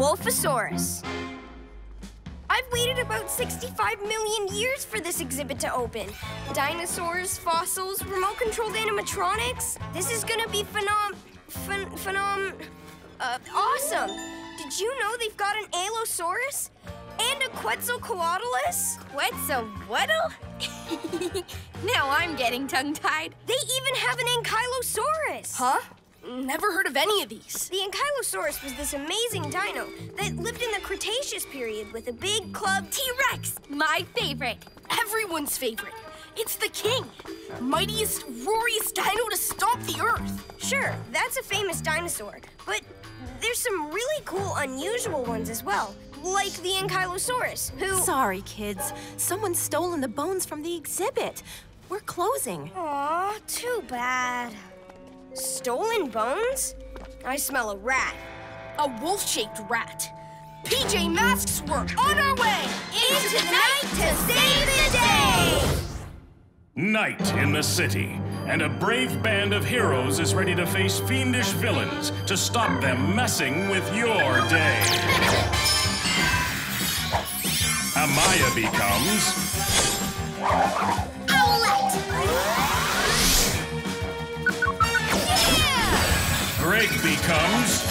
Wolfosaurus. I've waited about 65 million years for this exhibit to open. Dinosaurs, fossils, remote-controlled animatronics. This is gonna be phenom... phen... phenom... Uh, awesome. Did you know they've got an Allosaurus? And a Quetzalcoatlus? Quetzalcoatl? now I'm getting tongue-tied. They even have an Ankylosaurus. Huh? Never heard of any of these. The Ankylosaurus was this amazing dino that lived in the Cretaceous period with a big club T-Rex, my favorite. Everyone's favorite. It's the king. Mightiest, roariest dino to stomp the earth. Sure, that's a famous dinosaur, but there's some really cool, unusual ones as well. Like the Ankylosaurus, who... Sorry, kids. Someone's stolen the bones from the exhibit. We're closing. Aw, too bad. Stolen bones? I smell a rat. A wolf-shaped rat. PJ Masks, we're on our way! Into the night to save the day! Night in the city, and a brave band of heroes is ready to face fiendish villains to stop them messing with your day. Amaya becomes Greg becomes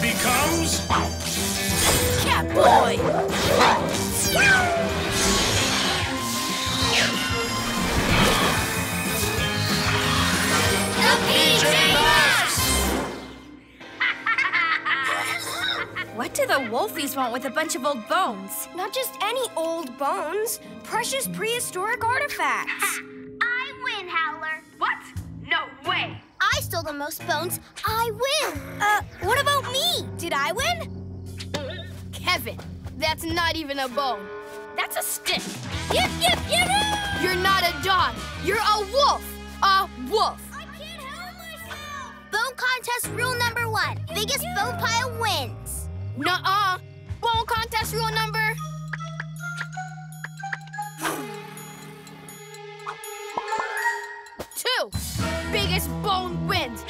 becomes Catboy! What the Wolfies want with a bunch of old bones? Not just any old bones, precious prehistoric artifacts. I win, Howler. What? No way! I stole the most bones. I win. Uh, what about me? Did I win? Kevin, that's not even a bone. That's a stick. Yip, yip, yip! You're not a dog. You're a wolf. A wolf. I can't help myself. Bone contest rule number one. Biggest bone pile wins. Nuh-uh. Bone contest rule number... Two. Biggest bone wins.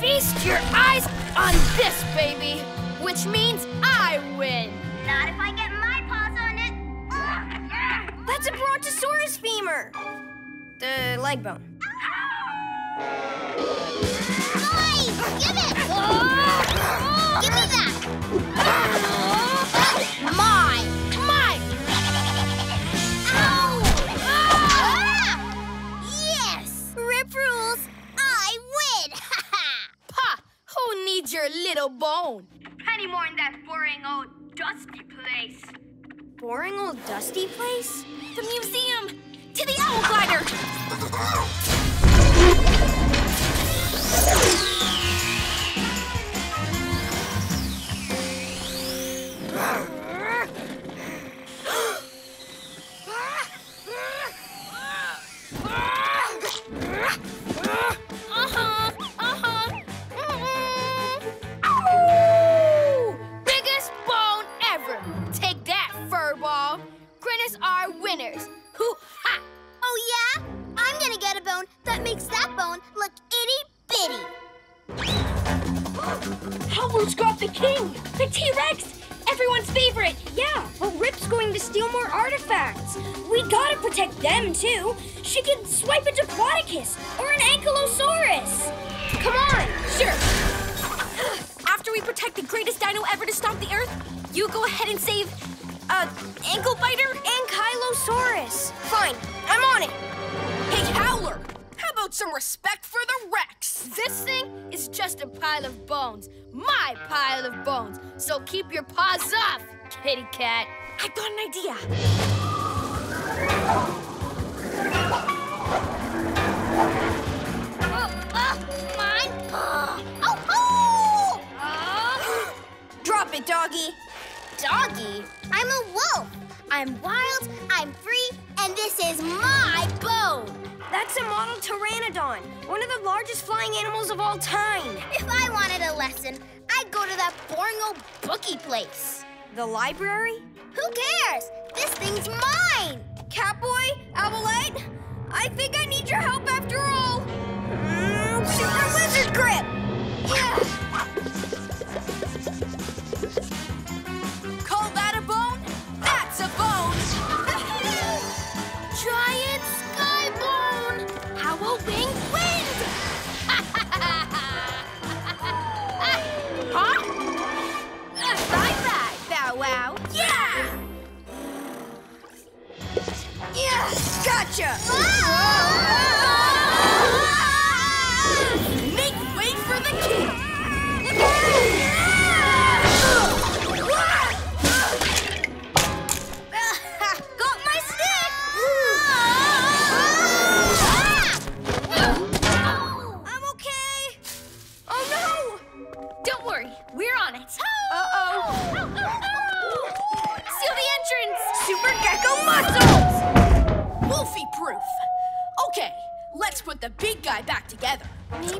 Feast your eyes on this, baby. Which means I win. Not if I get my paws on it. That's a Brontosaurus femur. The leg bone. In that boring old dusty place. Boring old dusty place? The museum! To the owl glider! steal more artifacts. We gotta protect them, too. She could swipe a Diplodocus or an Ankylosaurus. Come on! Sure. After we protect the greatest dino ever to stomp the earth, you go ahead and save, uh, ankle biter? Ankylosaurus. Fine, I'm on it. Hey, Howler! How about some respect for the Rex? This thing is just a pile of bones. My pile of bones. So keep your paws off, kitty cat. I've got an idea. Oh, oh, mine. Oh, oh, oh! Drop it, doggy. Doggy, I'm a wolf. I'm wild, I'm free, and this is my bone. That's a model pteranodon, one of the largest flying animals of all time. If I wanted a lesson, I'd go to that boring old bookie place. The library? Who cares? This thing's mine. Catboy, Owlette, gotcha!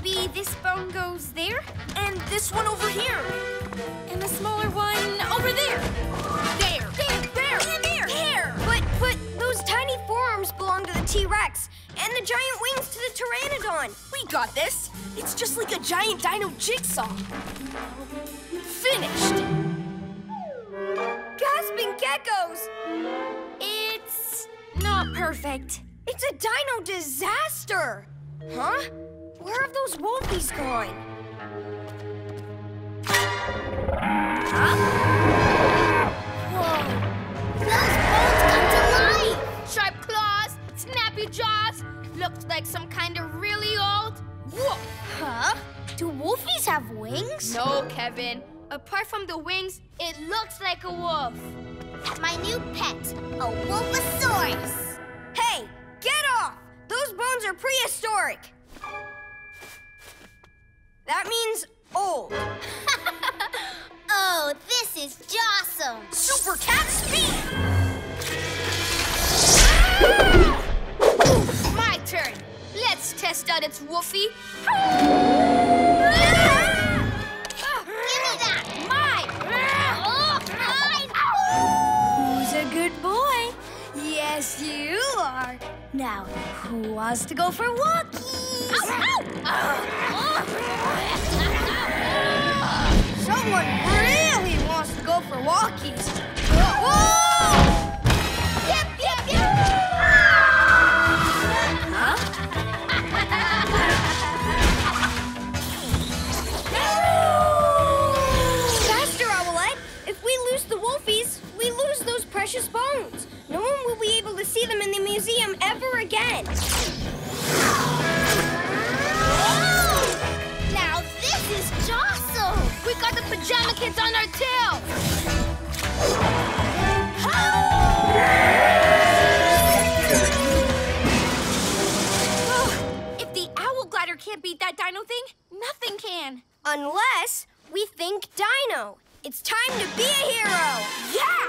Maybe this bone goes there? And this one over here. And the smaller one over there. There. There. There. And there. There. But, but those tiny forearms belong to the T-Rex, and the giant wings to the Pteranodon. We got this. It's just like a giant dino jigsaw. Finished. Gasping geckos! It's not perfect. It's a dino disaster! Huh? Where have those wolfies gone? Huh? Whoa! Those bones come to life! Sharp claws, snappy jaws. Looks like some kind of really old wolf. Huh? Do wolfies have wings? No, Kevin. Apart from the wings, it looks like a wolf. My new pet, a wolfosaurus. Hey, get off! Those bones are prehistoric. That means old. oh, this is Jossum. Super cat speed! My turn. Let's test out its woofy. Give me that. Mine! Oh, mine. Who's a good boy? Yes, you are. Now, who wants to go for walkies? Someone really wants to go for walkies. Whoa! The kids on our tail! If the owl glider can't beat that dino thing, nothing can. Unless we think Dino. It's time to be a hero. Yeah!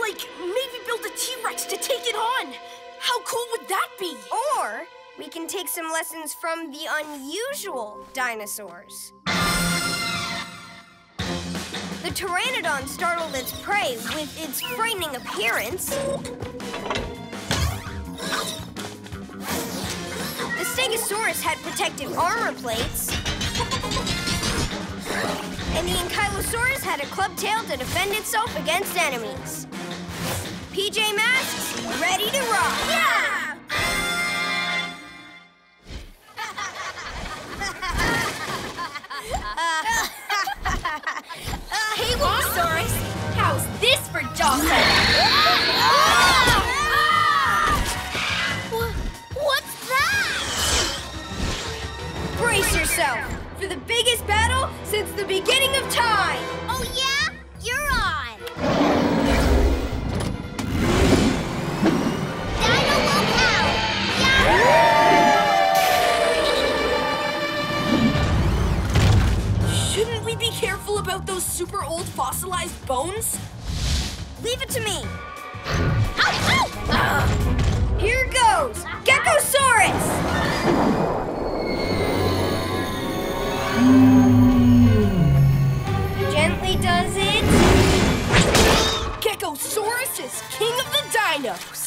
Like, maybe build a T-Rex to take it on. How cool would that be? Or we can take some lessons from the unusual dinosaurs. The pteranodon startled its prey with its frightening appearance. The stegosaurus had protective armor plates. And the ankylosaurus had a club tail to defend itself against enemies. PJ Masks, ready to rock! Yeah! Hey, Wolfosaurus! How's this for Jocelyn? Ah! What's that? Brace yourself for the biggest battle since the beginning of time! Oh yeah? About those super old fossilized bones? Leave it to me. Here goes! Geckosaurus! Gently does it. Geckosaurus is king of the dinos.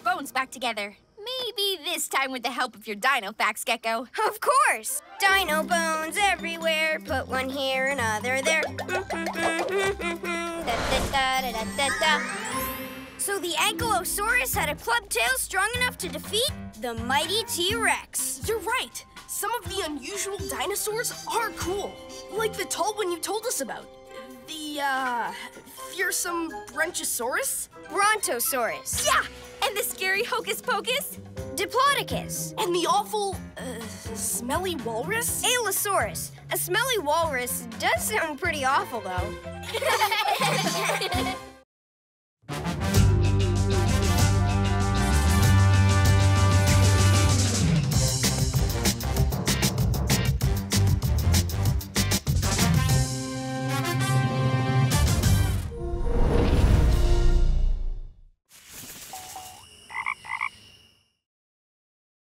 Better bones back together. Maybe this time with the help of your dino facts, Gecko. Of course! Dino bones everywhere. Put one here, and another there. So the Ankylosaurus had a club tail strong enough to defeat the mighty T-Rex. You're right. Some of the unusual dinosaurs are cool. Like the tall one you told us about. The, uh, fearsome Brontosaurus? Brontosaurus. Yeah! And the scary Hocus Pocus? Diplodocus. And the awful, uh, smelly walrus? Allosaurus. A smelly walrus does sound pretty awful, though.